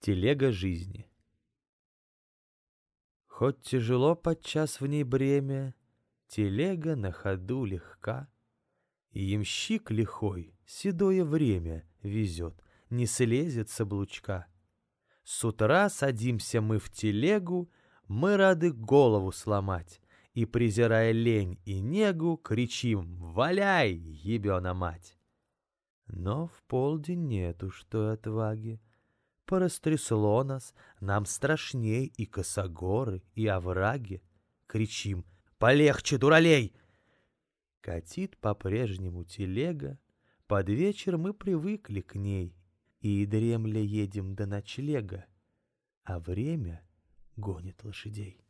Телега жизни. Хоть тяжело подчас в ней бремя, Телега на ходу легка, И ямщик лихой седое время Везет, не слезет с облучка. С утра садимся мы в телегу, Мы рады голову сломать, И, презирая лень и негу, Кричим «Валяй, ебена мать!» Но в полдень нету что отваги, Порастрясло нас, нам страшней и косогоры, и овраги. Кричим «Полегче, дуралей!» Катит по-прежнему телега, Под вечер мы привыкли к ней, И дремля едем до ночлега, А время гонит лошадей.